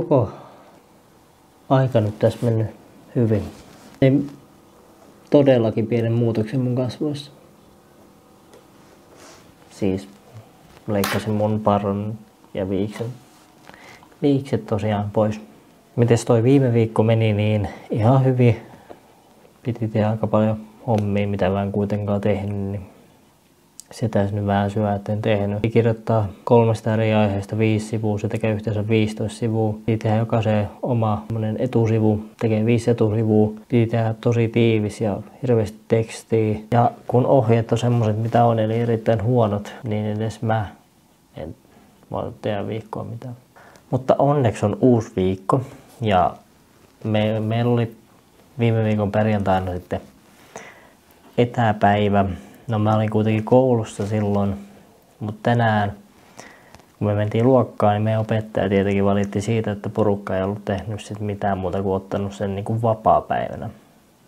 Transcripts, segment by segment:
koko aika nyt tässä mennyt hyvin. Tein todellakin pienen muutoksen mun kasvoissa. Siis leikkasin mun parron ja viiksen. Viikset tosiaan pois. Mites toi viime viikko meni, niin ihan hyvin. Piti tehdä aika paljon hommia, mitä mä en kuitenkaan tehnyt, niin se taisi nyt vähän en tehnyt. Kirjoittaa kolmesta eri aiheesta viisi sivua, se tekee yhteensä 15 sivua. Piti tehdä jokaisen oma etusivu, tekee viisi etusivua. Piti tehdä tosi tiivis ja hirveästi tekstiä. Ja kun ohjeet on semmoset mitä on, eli erittäin huonot, niin edes mä en voi tehdä viikkoa mitään. Mutta onneksi on uusi viikko ja me, meillä oli viime viikon perjantaina sitten etäpäivä No mä olin kuitenkin koulussa silloin, mutta tänään kun me mentiin luokkaan, niin meidän opettaja tietenkin valitti siitä, että porukka ei ollut tehnyt sit mitään muuta kuin ottanut sen niin kuin vapaa-päivänä.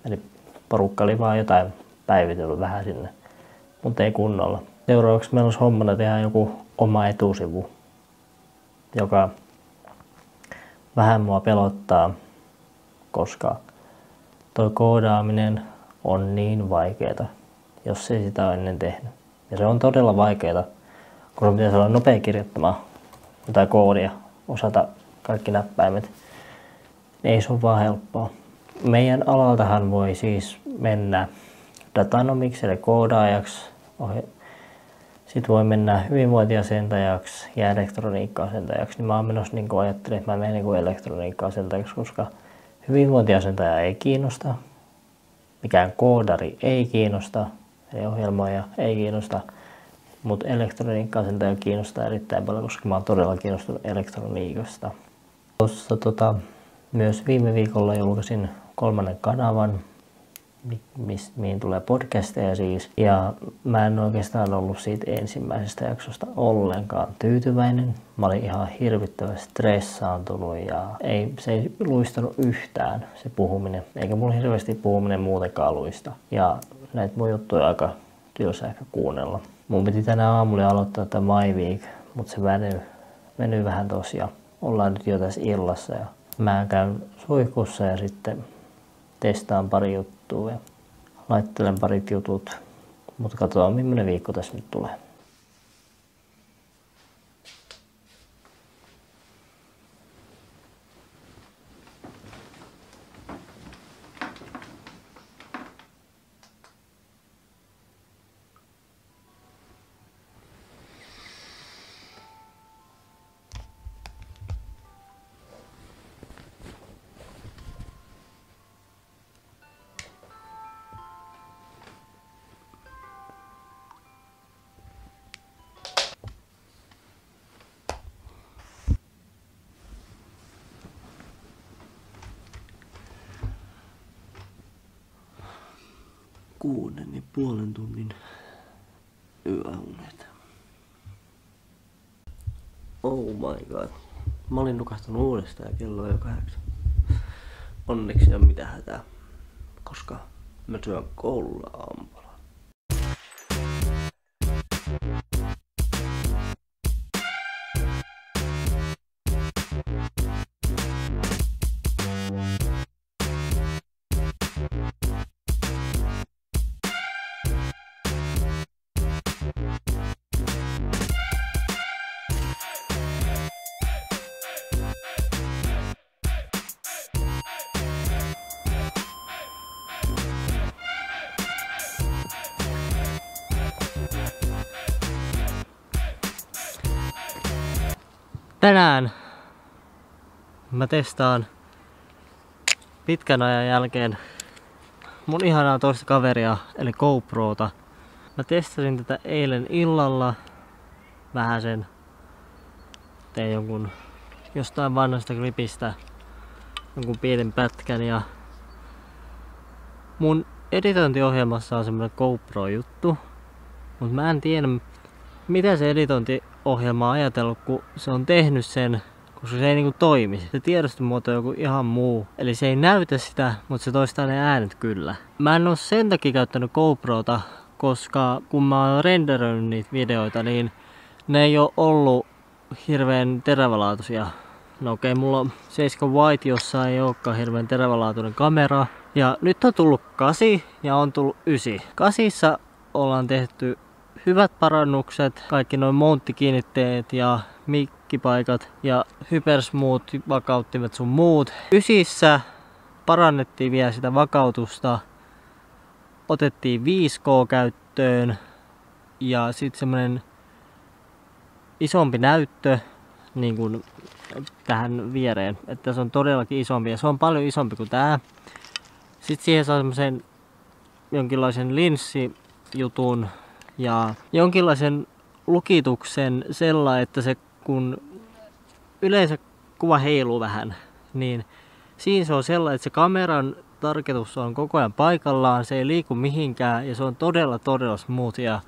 Eli porukka oli vaan jotain päivitellyt vähän sinne, mutta ei kunnolla. Seuraavaksi meillä olisi hommana tehdä joku oma etusivu, joka vähän mua pelottaa, koska tuo koodaaminen on niin vaikeaa jos ei sitä ole ennen tehnyt. Ja se on todella vaikeaa, kun pitäisi olla nopea kirjoittamaan jotain koodia, osata kaikki näppäimet. Ei se ole vaan helppoa. Meidän alaltahan voi siis mennä datanomiksi eli koodaajaksi. Sitten voi mennä hyvinvointiasentajaksi ja elektroniikka-asentajaksi. Niin mä oon menossa niin ajattelin, että mä menen niin elektroniikka-asentajaksi, koska hyvinvointiasentaja ei kiinnosta. Mikään koodari ei kiinnosta ei ohjelmoija ei kiinnosta, mutta elektroniikka sen kiinnostaa erittäin paljon, koska mä oon todella kiinnostunut elektroniikasta. Tuossa tota, myös viime viikolla julkaisin kolmannen kanavan, mis, mihin tulee podcasteja siis. Ja mä en oikeastaan ollut siitä ensimmäisestä jaksosta ollenkaan tyytyväinen. Mä olin ihan hirvittävän stressaantunut ja ei, se ei luistanut yhtään se puhuminen. Eikä mulla hirveästi puhuminen muutenkaan luista. Ja näitä mun juttuja aika työssä ehkä kuunnella. Mun piti tänä aamulla aloittaa tämä My Week, mutta se venyy, venyy vähän tosiaan. Ollaan nyt jo tässä illassa ja mä käyn suihkussa ja sitten testaan pari juttua ja laittelen parit jutut. Mutta katsotaan millainen viikko tässä nyt tulee. Puolen tunnin yöunet. Oh my god. Mä olin nukahtanut uudestaan ja kello on jo kahdeksan. Onneksi ei ole mitään hätää, koska mä syön koululla aamulla. Tänään mä testaan pitkän ajan jälkeen mun ihanaa toista kaveria eli GoProta. Mä testasin tätä eilen illalla vähän sen tein jonkun jostain vanhasta klipistä jonkun pienen pätkän ja mun editointiohjelmassa on semmonen GoPro juttu, mutta mä en tiedä mitä se editointiohjelma on ajatellut, kun se on tehnyt sen, koska se ei niinku toimi. Se tiedostomuoto on joku ihan muu. Eli se ei näytä sitä, mutta se toistaa ne äänet kyllä. Mä en oo sen takia käyttänyt GoProta, koska kun mä oon renderöinyt niitä videoita, niin ne ei ole ollut hirveän terävälaatuisia. No okei, okay, mulla on 7 White, jossa ei olekaan hirveän terävälaatuinen kamera. Ja nyt on tullut 8 ja on tullut 9. Kasissa ollaan tehty hyvät parannukset, kaikki noin monttikiinnitteet ja mikkipaikat ja hypersmooth vakauttimet sun muut. Ysissä parannettiin vielä sitä vakautusta, otettiin 5K käyttöön ja sitten semmonen isompi näyttö niin kuin tähän viereen, että se on todellakin isompi ja se on paljon isompi kuin tää. Sitten siihen saa semmoisen jonkinlaisen linssijutun ja jonkinlaisen lukituksen sella, että se kun yleensä kuva heiluu vähän, niin siinä se on sellainen, että se kameran tarkoitus on koko ajan paikallaan, se ei liiku mihinkään ja se on todella todella smooth ja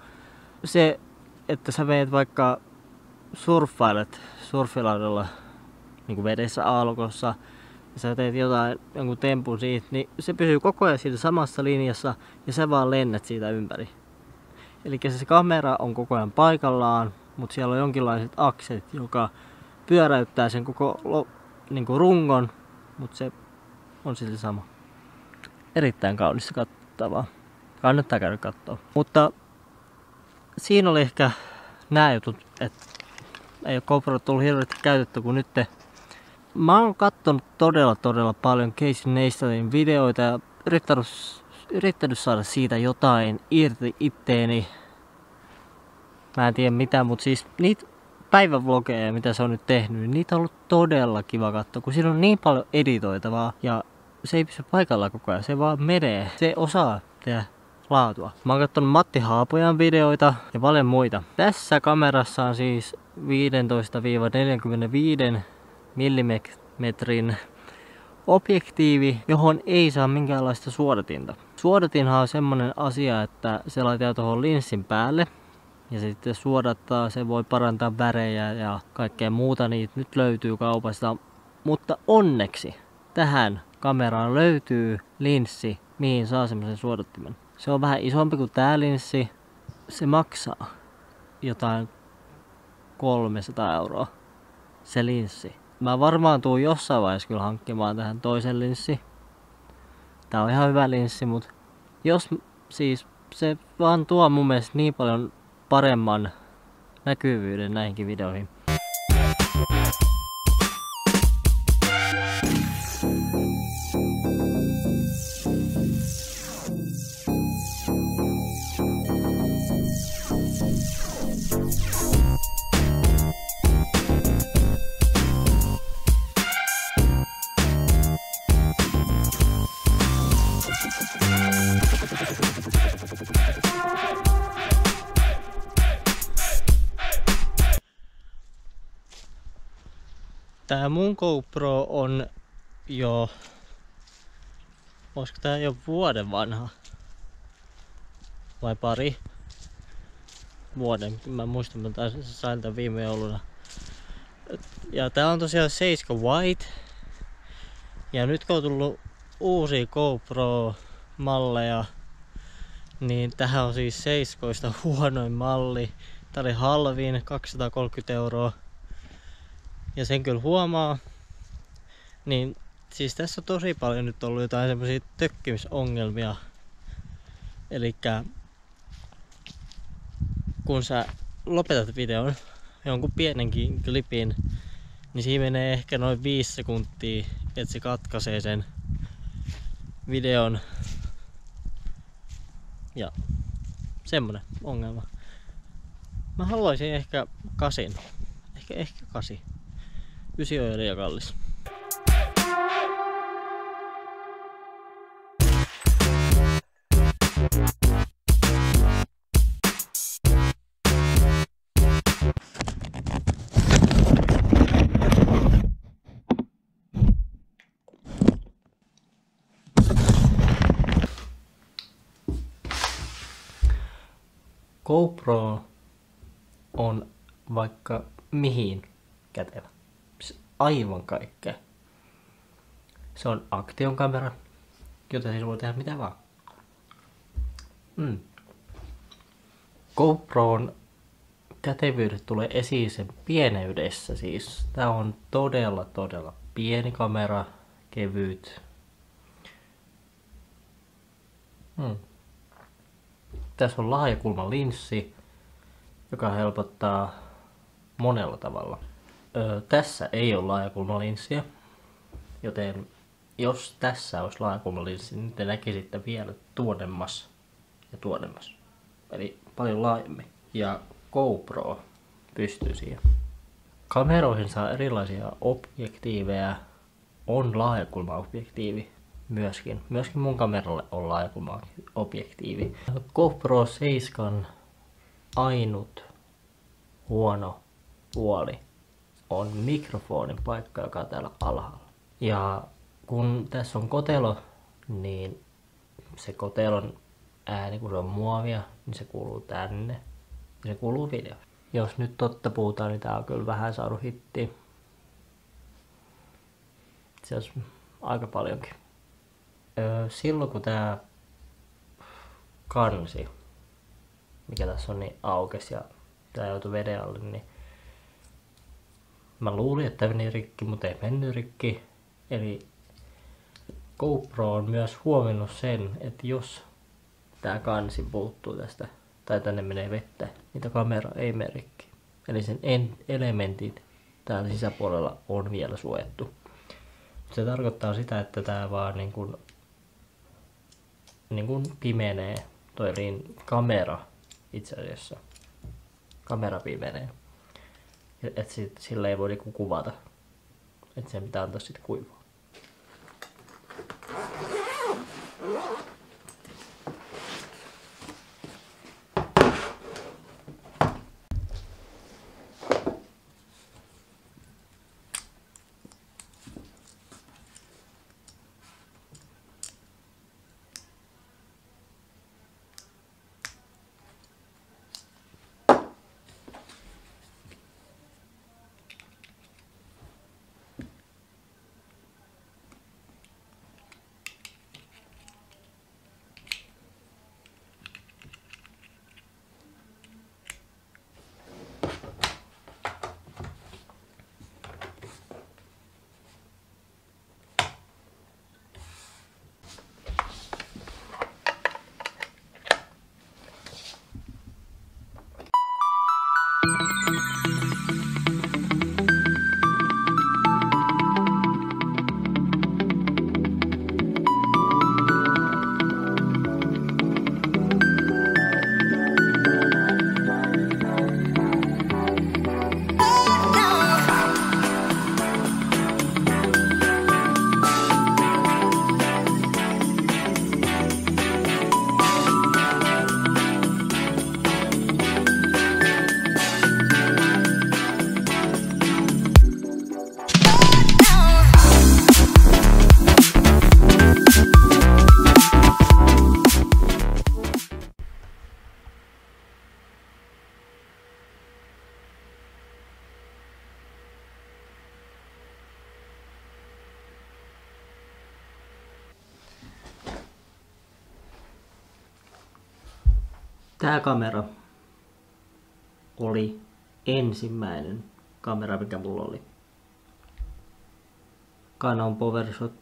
se, että sä meet vaikka surffailet surfilaudalla niin kuin vedessä aallokossa ja sä teet jotain, jonkun tempun siitä, niin se pysyy koko ajan siitä samassa linjassa ja sä vaan lennät siitä ympäri. Eli se kamera on koko ajan paikallaan, mutta siellä on jonkinlaiset akset, joka pyöräyttää sen koko niin kuin rungon, mutta se on silti sama. Erittäin kaunista kattavaa. Kannattaa käydä katsoa. Mutta siinä oli ehkä nämä jutut, että ei ole GoPro tullut hirveästi käytetty kuin nyt. Mä oon kattonut todella todella paljon Casey Neistatin videoita ja yrittänyt, yrittänyt saada siitä jotain irti itteeni. Mä en tiedä mitä, mutta siis niitä päivävlogeja, mitä se on nyt tehnyt, niin niitä on ollut todella kiva katsoa, kun siinä on niin paljon editoitavaa ja se ei pysy paikalla koko ajan, se vaan menee. Se osaa tehdä laatua. Mä oon katsonut Matti Haapojan videoita ja paljon muita. Tässä kamerassa on siis 15-45 mm objektiivi, johon ei saa minkäänlaista suodatinta. Suodatinhan on semmonen asia, että se laitetaan tuohon linssin päälle ja sitten suodattaa, se voi parantaa värejä ja kaikkea muuta, niitä nyt löytyy kaupasta. Mutta onneksi tähän kameraan löytyy linssi, mihin saa semmoisen suodattimen. Se on vähän isompi kuin tää linssi. Se maksaa jotain 300 euroa se linssi. Mä varmaan tuun jossain vaiheessa kyllä hankkimaan tähän toisen linssi. Tää on ihan hyvä linssi, mutta jos siis se vaan tuo mun mielestä niin paljon paremman näkyvyyden näihinkin videoihin. Tää mun GoPro on jo... Olisiko tää jo vuoden vanha? Vai pari? Vuoden. Mä muistan, että sain tän viime jouluna. Ja tää on tosiaan 7 White. Ja nyt kun on tullut uusia GoPro-malleja, niin tähän on siis 7 huonoin malli. Tää oli halvin, 230 euroa ja sen kyllä huomaa, niin siis tässä on tosi paljon nyt ollut jotain semmoisia tökkimisongelmia. Eli kun sä lopetat videon, jonkun pienenkin klipin, niin siinä menee ehkä noin 5 sekuntia, että se katkaisee sen videon. Ja semmonen ongelma. Mä haluaisin ehkä kasin. Ehkä, ehkä kasi. Ysi on jo liian kallis. GoPro on vaikka mihin kätevä aivan kaikkea. Se on aktion kamera, joten siis voi tehdä mitä vaan. Mm. GoPro on kätevyydet tulee esiin sen pieneydessä siis. Tää on todella todella pieni kamera, kevyt. Hmm. Tässä on laajakulman linssi, joka helpottaa monella tavalla. Öö, tässä ei ole laajakulmalinssiä, joten jos tässä olisi laajakulmalinssi, niin te näkisitte vielä tuonemmas ja tuonemmas. Eli paljon laajemmin. Ja GoPro pystyy siihen. Kameroihin saa erilaisia objektiiveja. On laajakulma-objektiivi myöskin. Myöskin mun kameralle on laajakulma-objektiivi. GoPro 7 ainut huono puoli on mikrofonin paikka, joka on täällä alhaalla. Ja kun tässä on kotelo, niin se kotelon ääni, kun se on muovia, niin se kuuluu tänne. Ja se kuuluu video. Jos nyt totta puhutaan, niin tää on kyllä vähän saanut hitti. Se olisi aika paljonkin. Öö, silloin kun tää kansi, mikä tässä on, niin aukesi ja tää joutui veden alle, niin mä luulin, että meni rikki, mutta ei mennyt rikki. Eli GoPro on myös huomannut sen, että jos tää kansi puuttuu tästä tai tänne menee vettä, niin kamera ei mene rikki. Eli sen elementit täällä sisäpuolella on vielä suojattu. Se tarkoittaa sitä, että tää vaan niin kuin, niin kuin pimenee toi kamera itse asiassa. Kamera pimenee. Että sillä ei voi niinku kuvata. Että sen pitää antaa sitten kuivua. Tämä kamera oli ensimmäinen kamera, mikä mulla oli. Canon PowerShot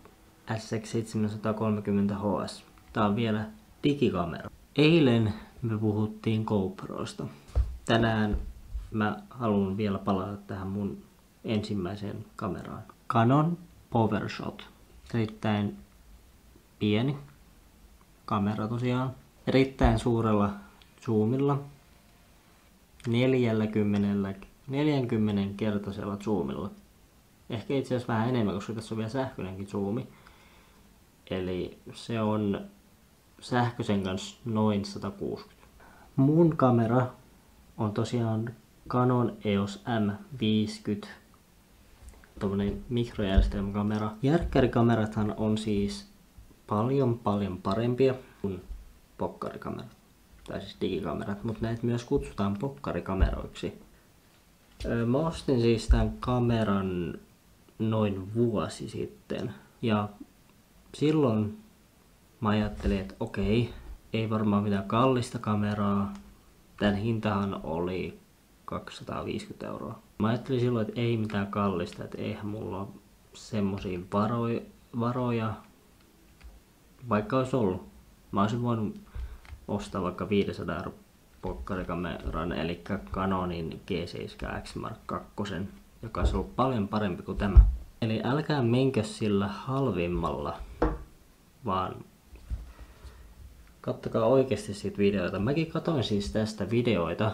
SX730HS. Tää on vielä digikamera. Eilen me puhuttiin GoProsta. Tänään mä haluan vielä palata tähän mun ensimmäiseen kameraan. Canon PowerShot. Erittäin pieni kamera tosiaan. Erittäin suurella zoomilla 40, 40 kertaisella zoomilla. Ehkä itse asiassa vähän enemmän, koska tässä on vielä sähköinenkin zoomi. Eli se on sähköisen kanssa noin 160. Mun kamera on tosiaan Canon EOS M50 tuommoinen mikrojärjestelmäkamera. Järkkärikamerathan on siis paljon paljon parempia kuin pokkarikamerat tai siis digikamerat, mutta näitä myös kutsutaan pokkarikameroiksi. Mä ostin siis tämän kameran noin vuosi sitten ja silloin mä ajattelin, että okei, ei varmaan mitään kallista kameraa. Tän hintahan oli 250 euroa. Mä ajattelin silloin, että ei mitään kallista, että eihän mulla ole semmosia varoja, varoja, vaikka olisi ollut. Mä olisin voinut ostaa vaikka 500 euro pokkarikameran, eli Canonin G7X Mark 2, joka olisi ollut paljon parempi kuin tämä. Eli älkää menkö sillä halvimmalla, vaan kattokaa oikeasti siitä videoita. Mäkin katoin siis tästä videoita,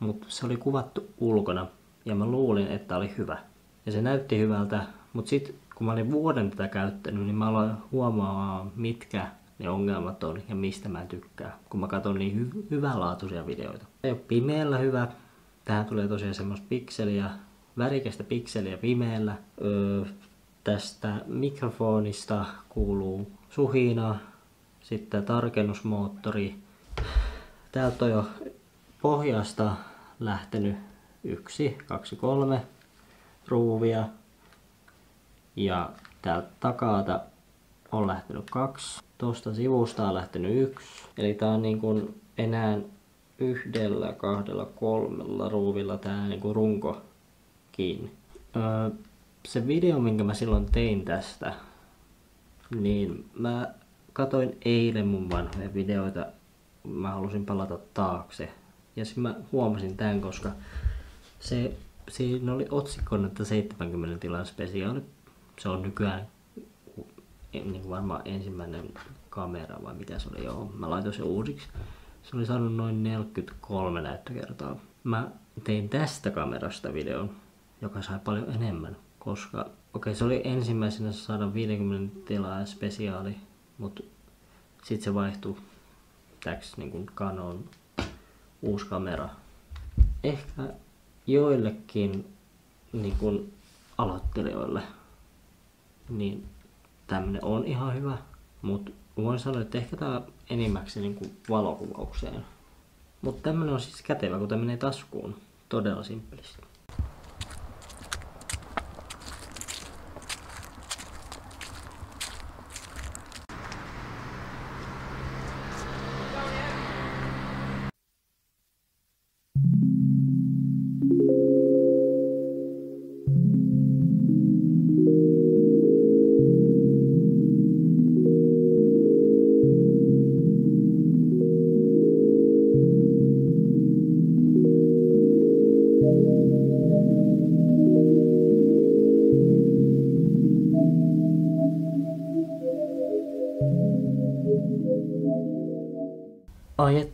mutta se oli kuvattu ulkona ja mä luulin, että oli hyvä. Ja se näytti hyvältä, mutta sitten kun mä olin vuoden tätä käyttänyt, niin mä aloin huomaamaan, mitkä ne ongelmat on ja mistä mä tykkään, kun mä katson niin hy- hyvänlaatuisia videoita. Ei ole pimeällä hyvä. Tähän tulee tosiaan semmoista pikseliä, värikästä pikseliä pimeällä. Öö, tästä mikrofonista kuuluu suhina, sitten tarkennusmoottori. Täältä on jo pohjasta lähtenyt yksi, kaksi, kolme ruuvia. Ja täältä takaa on lähtenyt kaksi. Tuosta sivusta on lähtenyt yksi. Eli tää on niin kuin enää yhdellä, kahdella, kolmella ruuvilla tää niin kuin runko kiinni. Öö, se video, minkä mä silloin tein tästä, niin mä katoin eilen mun vanhoja videoita. Mä halusin palata taakse. Ja sitten mä huomasin tämän, koska se, siinä oli otsikkona, että 70 tilan spesiaali. Se on nykyään niin varmaan ensimmäinen kamera vai mitä se oli, joo. Mä laitoin se uusiksi. Se oli saanut noin 43 näyttökertaa. Mä tein tästä kamerasta videon, joka sai paljon enemmän, koska okei okay, se oli ensimmäisenä 150 tilaa spesiaali, mutta sitten se vaihtui täksi niin kuin Canon uusi kamera. Ehkä joillekin niin kuin aloittelijoille niin tämmönen on ihan hyvä, mutta voin sanoa, että ehkä tää enimmäkseen kuin valokuvaukseen. Mutta tämmönen on siis kätevä, kun tämä menee taskuun. Todella simppelisti.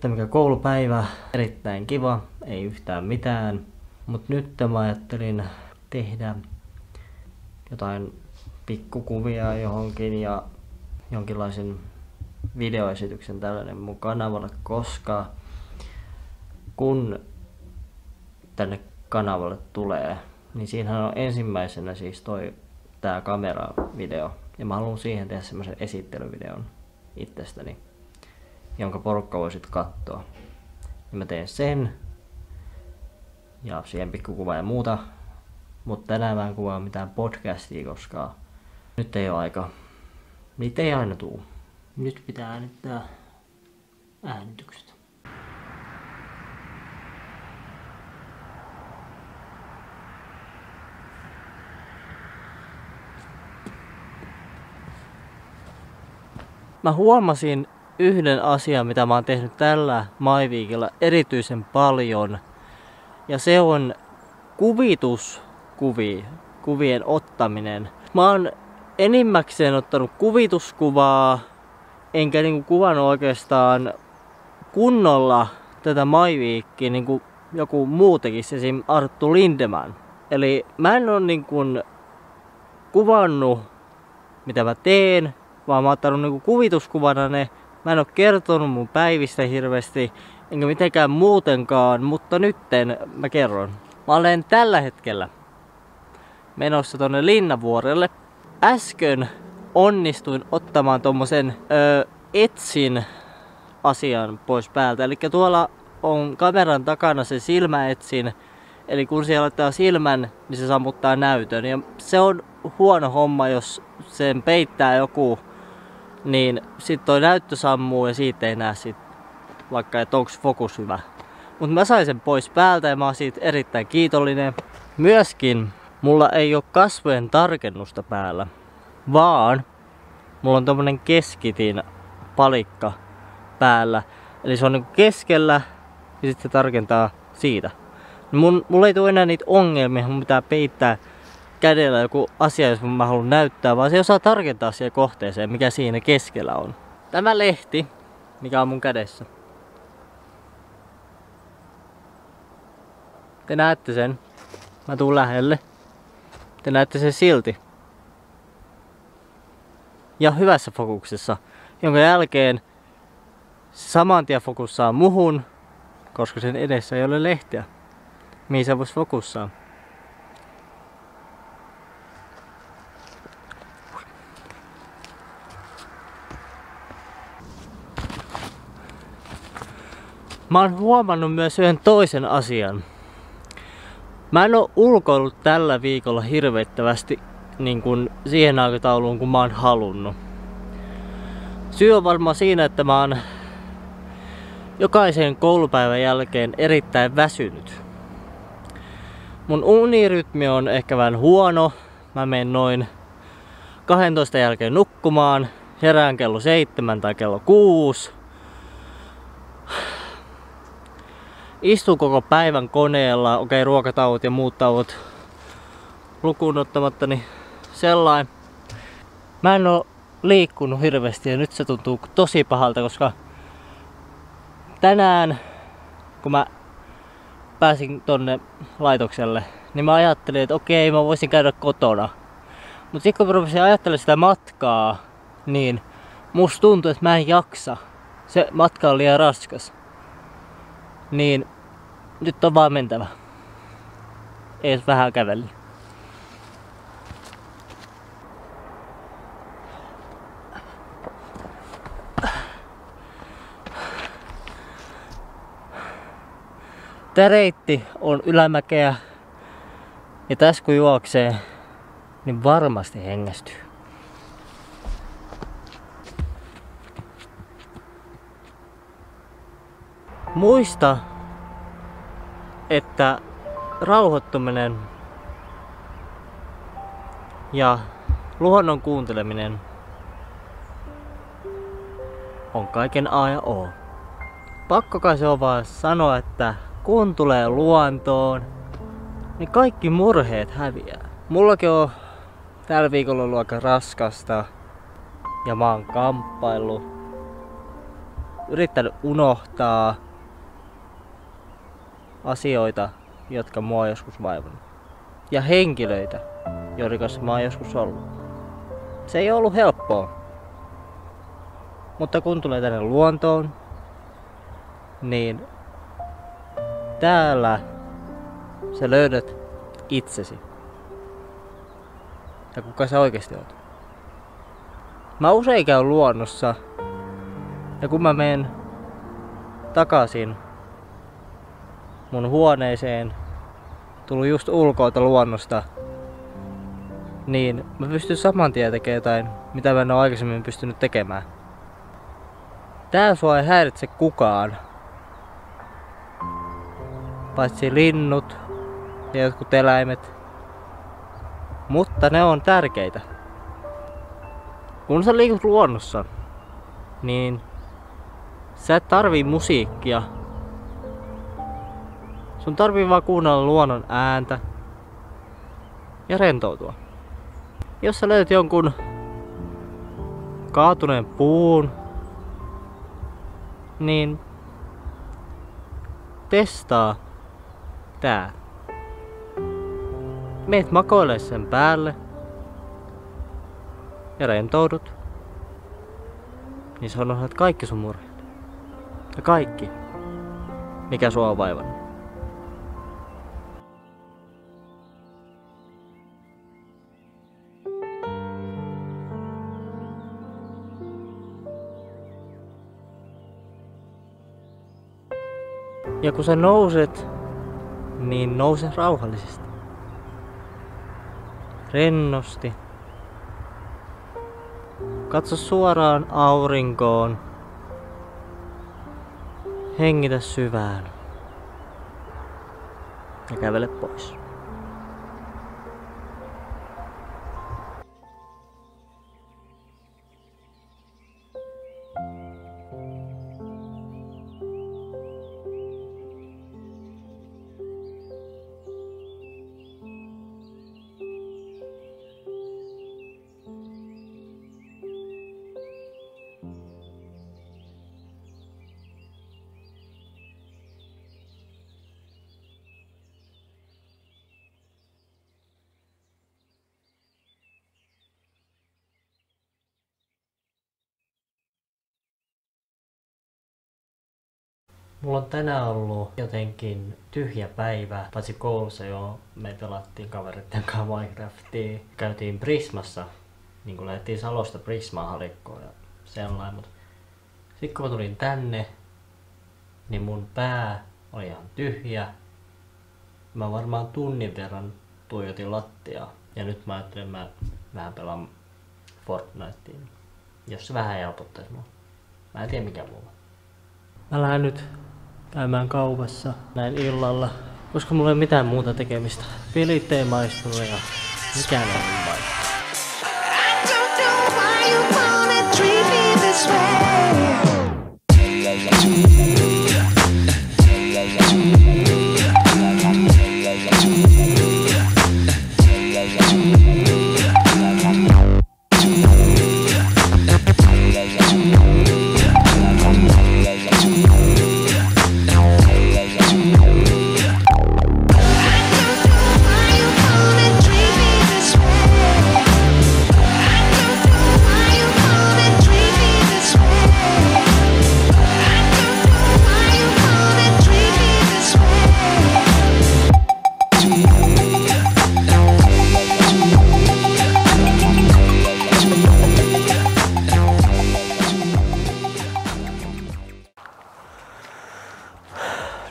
Että mikä koulupäivä, erittäin kiva, ei yhtään mitään. Mut nyt mä ajattelin tehdä jotain pikkukuvia johonkin ja jonkinlaisen videoesityksen tällainen mun kanavalle, koska kun tänne kanavalle tulee, niin siinähän on ensimmäisenä siis toi tää kameravideo. Ja mä haluan siihen tehdä semmoisen esittelyvideon itsestäni jonka porukka voi sitten katsoa. Ja mä teen sen. Ja siihen pikkukuva ja muuta. Mutta tänään mä en kuvaa mitään podcastia, koska nyt ei ole aika. Niitä ei aina tuu. Nyt pitää äänittää äänitykset. Mä huomasin yhden asian, mitä mä oon tehnyt tällä MyWeekilla erityisen paljon. Ja se on kuvituskuvi, kuvien ottaminen. Mä oon enimmäkseen ottanut kuvituskuvaa, enkä niinku kuvannut oikeastaan kunnolla tätä MyWeekia niin kuin joku muu tekisi, esim. Arttu Lindeman. Eli mä en oo niin kuin kuvannut mitä mä teen, vaan mä oon ottanut niin kuvituskuvana ne Mä en oo kertonut mun päivistä hirveästi, enkä mitenkään muutenkaan, mutta nytten mä kerron. Mä olen tällä hetkellä menossa tonne Linnavuorelle. Äsken onnistuin ottamaan tommosen ö, etsin asian pois päältä. Eli tuolla on kameran takana se silmäetsin. Eli kun siellä laittaa silmän, niin se sammuttaa näytön. Ja se on huono homma, jos sen peittää joku niin sitten toi näyttö sammuu ja siitä ei näe sit, vaikka että onko fokus hyvä. Mutta mä sain sen pois päältä ja mä oon siitä erittäin kiitollinen. Myöskin mulla ei ole kasvojen tarkennusta päällä, vaan mulla on tommonen keskitin palikka päällä. Eli se on niinku keskellä ja sitten se tarkentaa siitä. Mun, mulla ei tule enää niitä ongelmia, mun pitää peittää kädellä joku asia, jos mä haluan näyttää, vaan se osaa tarkentaa siihen kohteeseen, mikä siinä keskellä on. Tämä lehti, mikä on mun kädessä. Te näette sen. Mä tuun lähelle. Te näette sen silti. Ja hyvässä fokuksessa. Jonka jälkeen saman tien fokussaa muhun, koska sen edessä ei ole lehtiä. Mihin se voisi fokussaa. Mä oon huomannut myös yhden toisen asian. Mä en oo ulkoillut tällä viikolla hirveittävästi niin kuin siihen aikatauluun, kun mä oon halunnut. Syy on varmaan siinä, että mä oon jokaisen koulupäivän jälkeen erittäin väsynyt. Mun unirytmi on ehkä vähän huono. Mä menen noin 12 jälkeen nukkumaan. Herään kello 7 tai kello 6 istun koko päivän koneella, okei okay, ruokatauot ja muut tauot lukuun ottamatta, niin sellainen. Mä en oo liikkunut hirveästi ja nyt se tuntuu tosi pahalta, koska tänään kun mä pääsin tonne laitokselle, niin mä ajattelin, että okei, mä voisin käydä kotona. Mutta sitten kun mä rupesin ajattelemaan sitä matkaa, niin musta tuntuu, että mä en jaksa. Se matka on liian raskas niin nyt on vaan mentävä. Ees vähän kävellä. Tää reitti on ylämäkeä ja tässä kun juoksee, niin varmasti hengästyy. Muista, että rauhoittuminen ja luonnon kuunteleminen on kaiken A ja O. Pakko kai se on vaan sanoa, että kun tulee luontoon, niin kaikki murheet häviää. Mullakin on tällä viikolla ollut aika raskasta ja mä oon kamppailu. Yrittänyt unohtaa asioita, jotka mua on joskus vaivannut. Ja henkilöitä, joiden kanssa mä oon joskus ollut. Se ei ollut helppoa. Mutta kun tulee tänne luontoon, niin täällä sä löydät itsesi. Ja kuka sä oikeasti oot. Mä usein käyn luonnossa. Ja kun mä menen takaisin mun huoneeseen, tullut just ulkoilta luonnosta, niin mä pystyn saman tien tekemään jotain, mitä mä en ole aikaisemmin pystynyt tekemään. Tää sua ei häiritse kukaan. Paitsi linnut ja jotkut eläimet. Mutta ne on tärkeitä. Kun sä liikut luonnossa, niin sä et tarvii musiikkia Sun tarvii vaan kuunnella luonnon ääntä ja rentoutua. Jos sä löydät jonkun kaatuneen puun, niin testaa tää. Meet makoille sen päälle ja rentoudut. Niin sä unohdat kaikki sun murheet. Ja kaikki, mikä sua on vaivannut. Ja kun sä nouset, niin nouse rauhallisesti. Rennosti. Katso suoraan aurinkoon. Hengitä syvään. ja kävele pois. Mulla on tänään ollut jotenkin tyhjä päivä, paitsi koulussa jo me pelattiin kavereiden kanssa Minecraftia. Käytiin Prismassa, niin kun lähdettiin Salosta Prismaan halikkoon ja sellainen, mutta sitten kun mä tulin tänne, niin mun pää oli ihan tyhjä. Mä varmaan tunnin verran tuijotin lattiaa. Ja nyt mä ajattelin, että mä vähän pelaan Fortniteen. Jos se vähän helpottaisi mua. Mä en tiedä mikä mulla. Mä lähden nyt käymään kaupassa näin illalla, koska mulla ei ole mitään muuta tekemistä. Pelit ei maistunut ja mikään ei maistunut.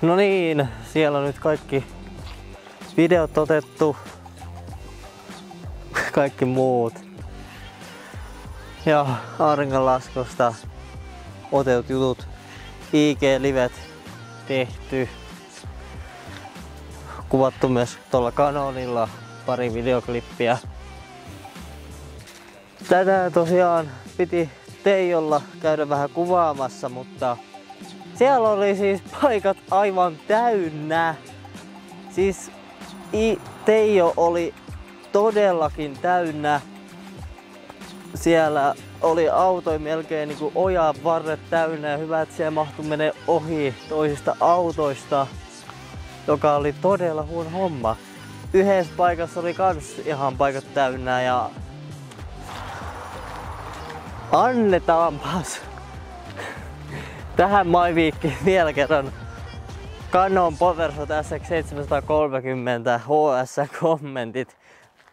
No niin, siellä on nyt kaikki videot otettu. Kaikki muut. Ja auringonlaskusta otetut jutut. IG-livet tehty. Kuvattu myös tuolla kanonilla pari videoklippiä. Tänään tosiaan piti Teijolla käydä vähän kuvaamassa, mutta siellä oli siis paikat aivan täynnä. Siis I Teijo oli todellakin täynnä. Siellä oli autoja melkein niinku ojan varret täynnä ja hyvä, että siellä mahtui menee ohi toisista autoista, joka oli todella huono homma. Yhdessä paikassa oli kans ihan paikat täynnä ja annetaanpas tähän MyVeekkiin vielä kerran Canon PowerShot SX730 HS kommentit.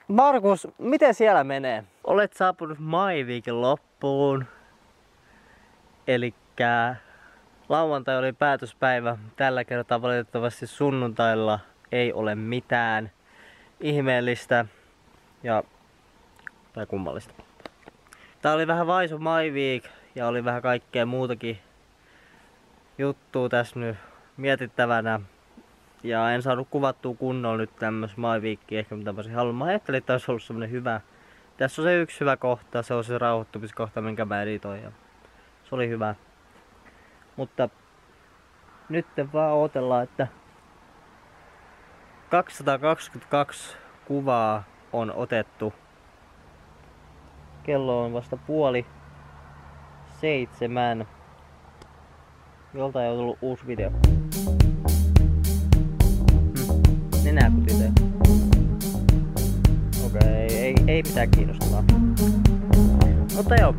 Markus, miten siellä menee? Olet saapunut MyVeekin loppuun. Eli lauantai oli päätöspäivä. Tällä kertaa valitettavasti sunnuntailla ei ole mitään ihmeellistä ja tai kummallista. Tää oli vähän vaisu My Week ja oli vähän kaikkea muutakin juttua tässä nyt mietittävänä. Ja en saanut kuvattua kunnolla nyt tämmöistä maiviikkiä ehkä mitä mä halunnut. Mä ajattelin, että olisi ollut semmonen hyvä. Tässä on se yksi hyvä kohta, se on se rauhoittumiskohta, minkä mä editoin. Ja se oli hyvä. Mutta nyt vaan odotellaan, että 222 kuvaa on otettu. Kello on vasta puoli seitsemän. Joltain on tullut uusi video. Hmm. Nenäkutit. Okei, okay, ei, ei mitään kiinnostavaa. Mutta joo,